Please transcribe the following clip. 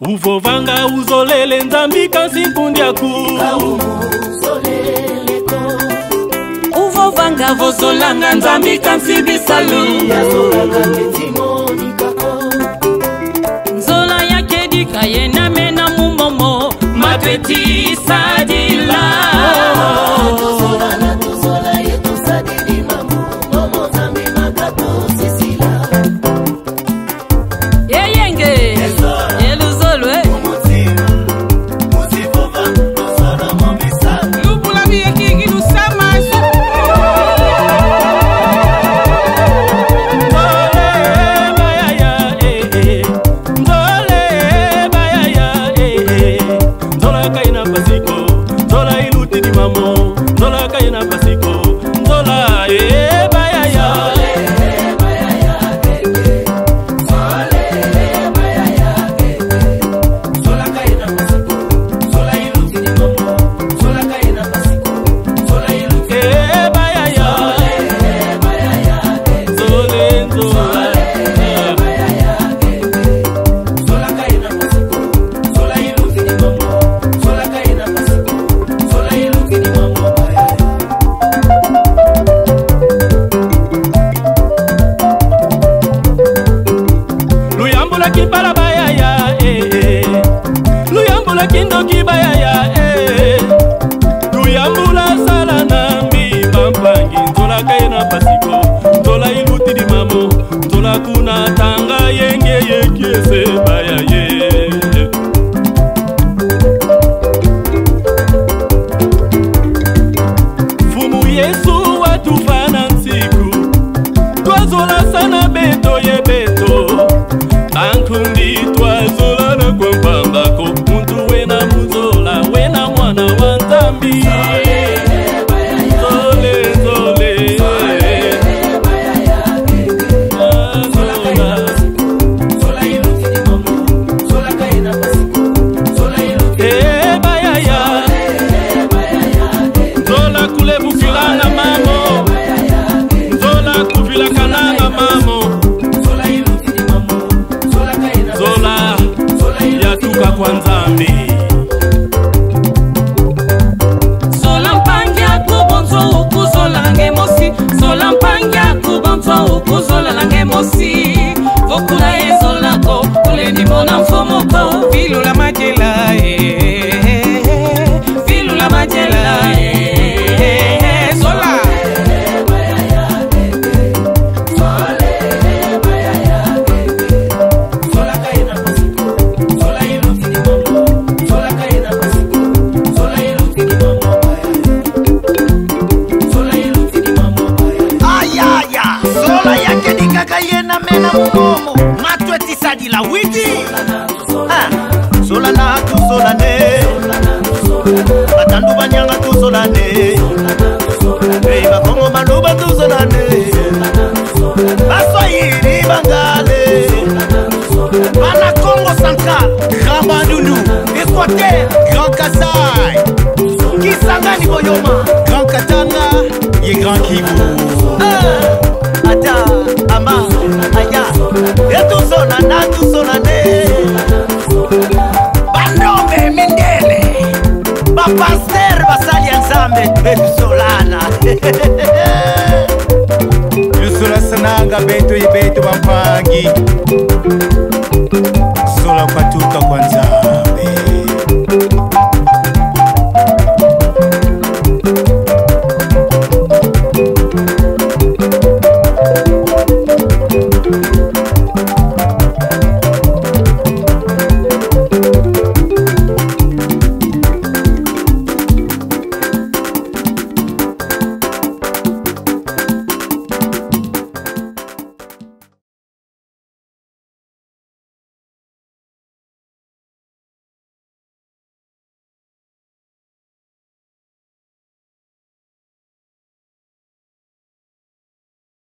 uvovanga uzolele nzambi kasi nkundiaku uvovanga vozolanga nzambi kasi bisalu nzola yakedika yename na mumomo mapeti sadila feel like a lion. Daddy la Wiki Solana tosolane ah. batandu banyanga tosolane bei bakongo maluba tosolane baswahili bangale bana kongo central grand bandundu equater grand kasai kisangani boyoma bapaster basali ya nzambe elusolana lusolasananga beto ebeto bapangi